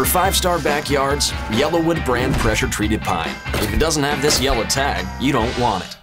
For five-star backyards, Yellowwood brand pressure-treated pine. If it doesn't have this yellow tag, you don't want it.